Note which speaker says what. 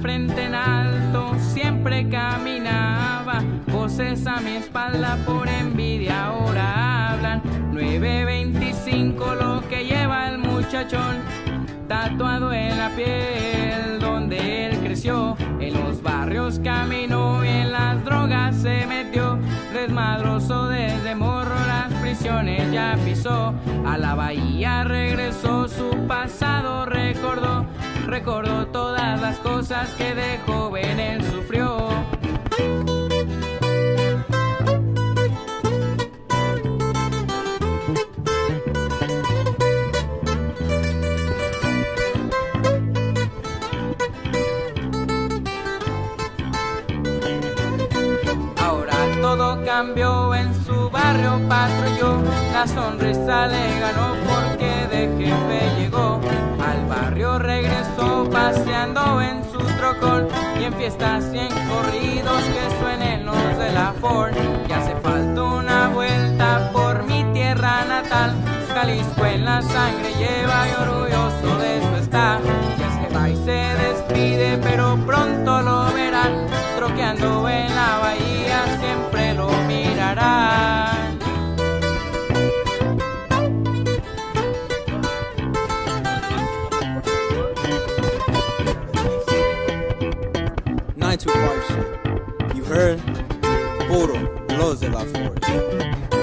Speaker 1: frente en alto, siempre caminaba. Voces a mi espalda por envidia ahora hablan. 925 lo que lleva el muchachón, tatuado en la piel donde él creció. En los barrios caminó y en las drogas se metió. Desmadroso desde morro las prisiones ya pisó. A la bahía regresó, su pasado recordó. Recordó las cosas que de joven él sufrió. Ahora todo cambió en su barrio, patrulló. La sonrisa le ganó paseando en su trocón. Y en fiestas y en corridos que suenen los de la Ford. Y hace falta una vuelta por mi tierra natal. Jalisco en la sangre lleva y orgulloso de eso está. Ya se va y se despide, pero pronto lo verán. Troqueando en la bahía, siempre lo mirarán.
Speaker 2: You heard? Puro, los de la force.